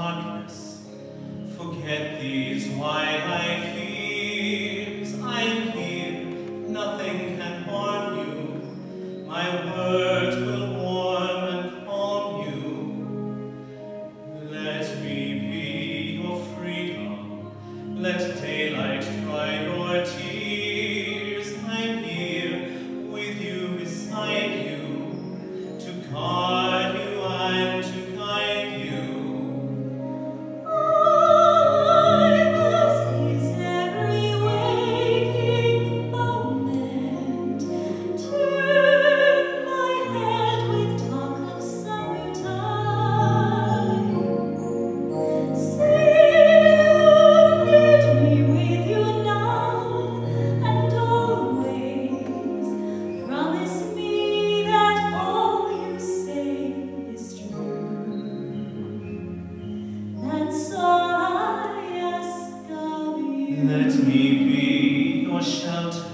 darkness. Forget these wildlife fears. I'm here, nothing can harm you. My word. Let me be your shelter.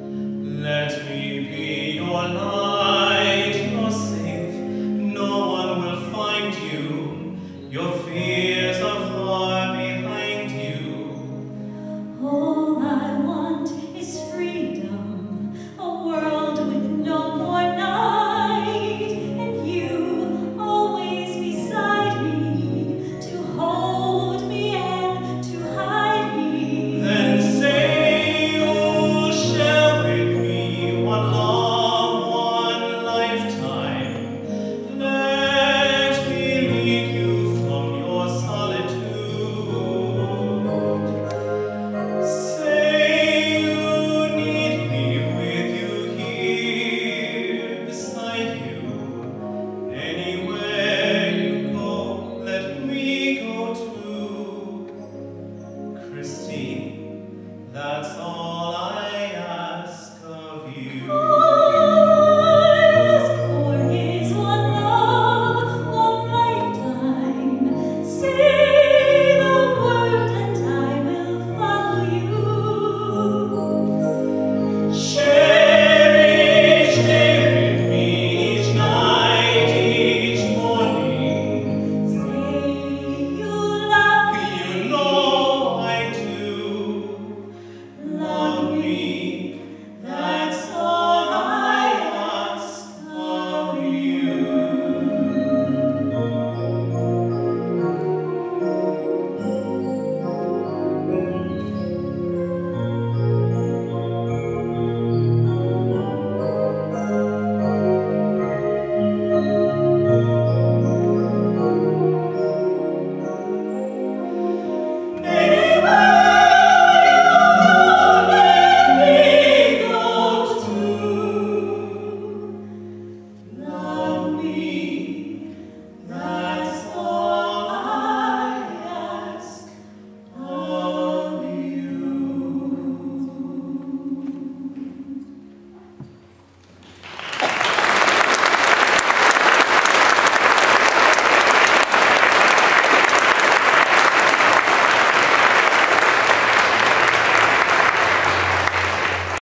Let me be your light. You're safe. No one will find you. Your feet.